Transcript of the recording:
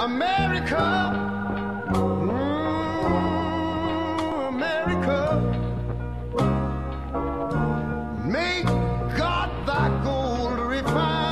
America, mm, America, make God thy gold refine.